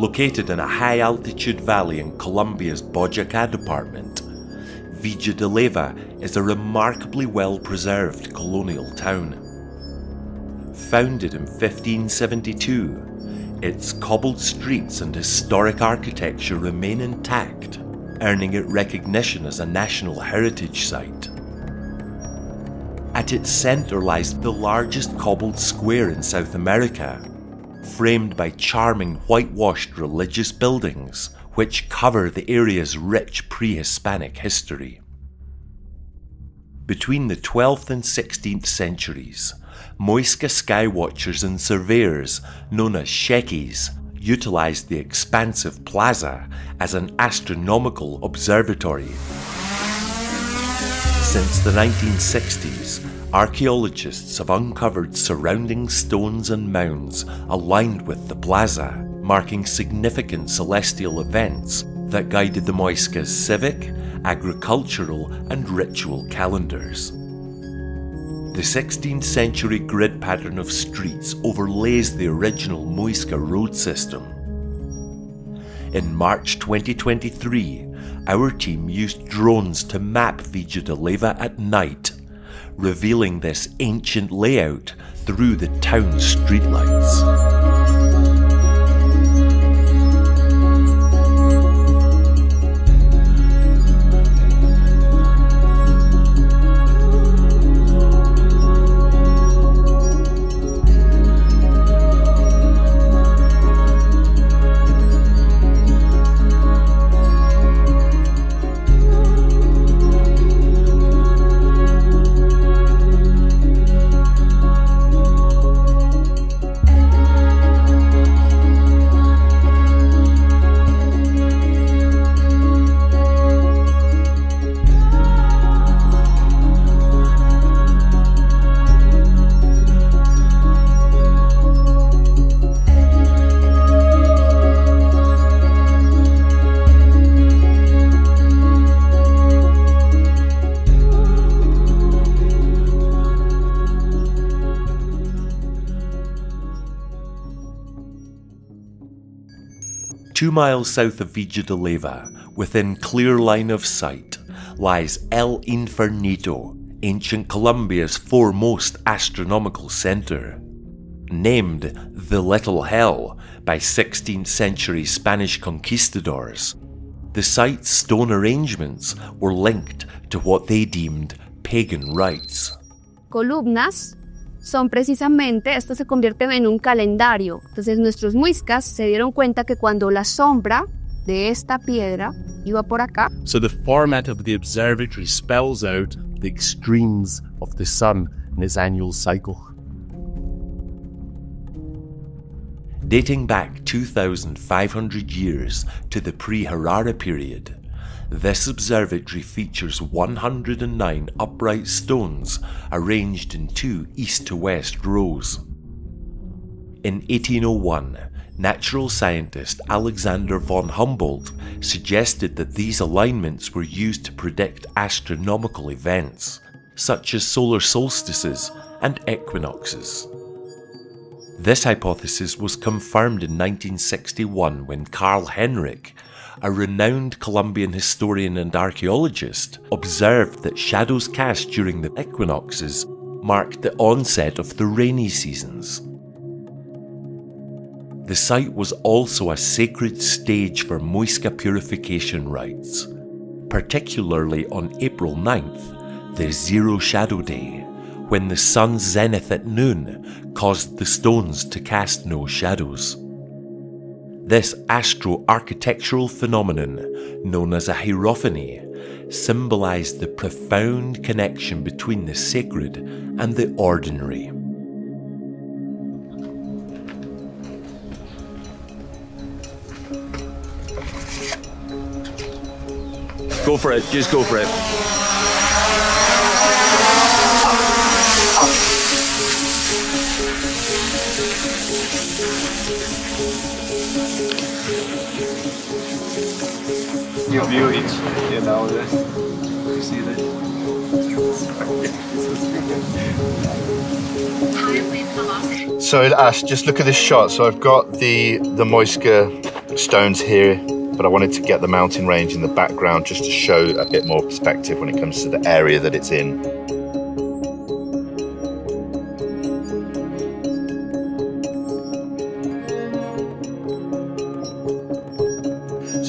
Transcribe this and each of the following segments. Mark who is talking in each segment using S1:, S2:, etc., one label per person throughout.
S1: Located in a high altitude valley in Colombia's Boyacá department, Villa de Leyva is a remarkably well preserved colonial town. Founded in 1572, its cobbled streets and historic architecture remain intact, earning it recognition as a National Heritage Site. At its centre lies the largest cobbled square in South America, framed by charming whitewashed religious buildings which cover the area's rich pre Hispanic history. Between the 12th and 16th centuries, Muisca skywatchers and surveyors, known as Shequis, utilized the expansive plaza as an astronomical observatory. Since the 1960s, archaeologists have uncovered surrounding stones and mounds aligned with the plaza, marking significant celestial events that guided the Muisca's civic, agricultural, and ritual calendars. The 16th century grid pattern of streets overlays the original Muisca road system. In March 2023, our team used drones to map Villa de at night, revealing this ancient layout through the town streetlights. Two miles south of Villa de Leyva, within clear line of sight, lies El Infiernito, ancient Colombia's foremost astronomical centre. Named the Little Hell by 16th century Spanish conquistadors, the site's stone arrangements were linked to what they deemed pagan rites.
S2: Columnas son precisamente, estas se convierten en un calendario. Entonces nuestros muiscas se dieron cuenta que cuando la sombra de esta piedra iba por acá.
S3: So the format of the observatory spells out the extremes of the sun in its annual cycle.
S1: Dating back 2,500 years to the pre-Harara period, this observatory features 109 upright stones arranged in two east to west rows. In 1801, natural scientist Alexander von Humboldt suggested that these alignments were used to predict astronomical events, such as solar solstices and equinoxes. This hypothesis was confirmed in 1961 when Carl Henrik a renowned Colombian historian and archaeologist, observed that shadows cast during the equinoxes marked the onset of the rainy seasons. The site was also a sacred stage for Muisca purification rites, particularly on April 9th, the Zero Shadow Day, when the sun's zenith at noon caused the stones to cast no shadows. This astro-architectural phenomenon, known as a hierophany, symbolized the profound connection between the sacred and the ordinary.
S4: Go for it, just go for it.
S5: You know this. You see this? So Ash, just look at this shot. So I've got the the Muisca
S6: stones here, but I wanted to get the mountain range in the background just to show a bit more perspective when it comes to the area that it's in.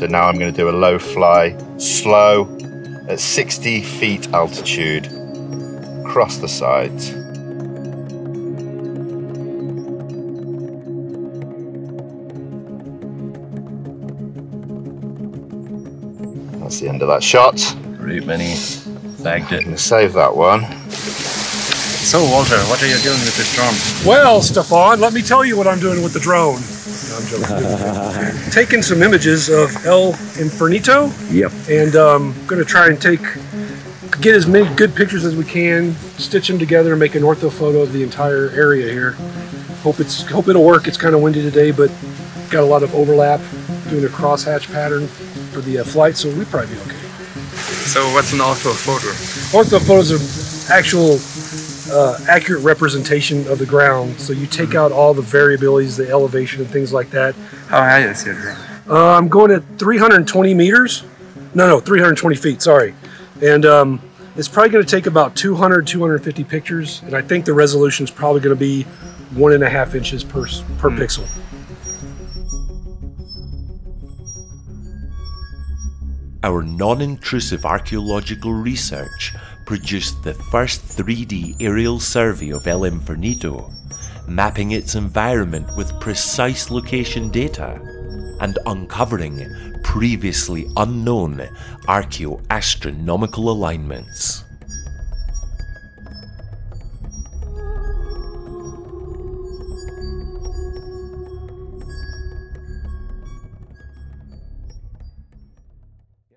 S6: So now I'm going to do a low fly, slow, at 60 feet altitude, across the sides. That's the end of that shot.
S3: Root Minnie. Bagged it.
S6: I'm going to save that one.
S3: So, Walter, what are you doing with this drone?
S7: Well, Stefan, let me tell you what I'm doing with the drone. No, I'm joking. Taking some images of El Infiernito.
S4: Yep.
S7: And um, going to try and take, get as many good pictures as we can, stitch them together, and make an ortho photo of the entire area here. Hope it's hope it'll work. It's kind of windy today, but got a lot of overlap. Doing a crosshatch pattern for the uh, flight, so we'll probably be okay.
S5: So what's an ortho photo?
S7: Ortho photos are actual uh, accurate representation of the ground. So you take out all the variabilities, the elevation, and things like that.
S5: How high is your drone?
S7: Uh, I'm going at 320 meters. No, no, 320 feet. Sorry, and um, it's probably going to take about 200, 250 pictures, and I think the resolution is probably going to be one and a half inches per per pixel.
S1: Our non intrusive archaeological research produced the first 3D aerial survey of El Infiernito, mapping its environment with precise location data and uncovering previously unknown archaeoastronomical alignments.